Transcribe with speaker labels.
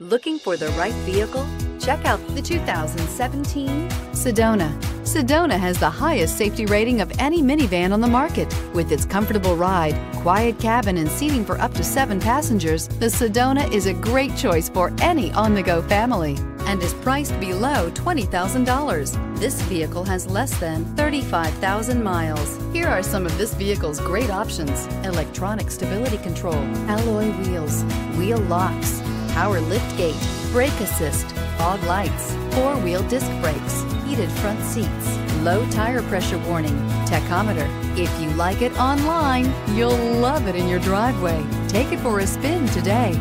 Speaker 1: Looking for the right vehicle? Check out the 2017 Sedona. Sedona has the highest safety rating of any minivan on the market. With its comfortable ride, quiet cabin, and seating for up to seven passengers, the Sedona is a great choice for any on-the-go family and is priced below $20,000. This vehicle has less than 35,000 miles. Here are some of this vehicle's great options. Electronic stability control, alloy wheels, wheel locks, power lift gate, brake assist, fog lights, four-wheel disc brakes, heated front seats, low tire pressure warning, tachometer. If you like it online, you'll love it in your driveway. Take it for a spin today.